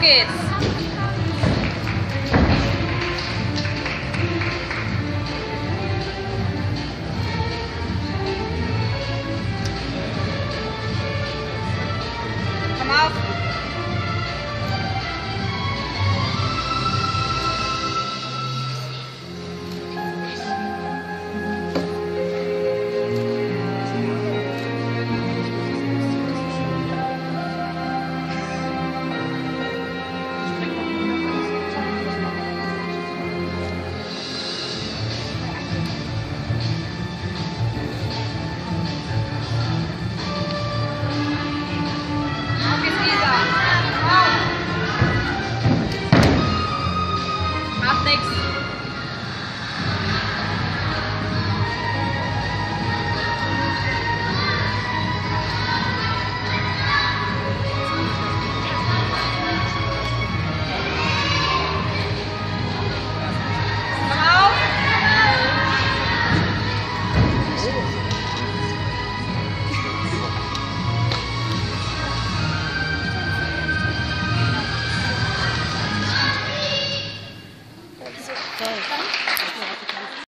Geht's. Komm auf. 对,빨리오셔 가.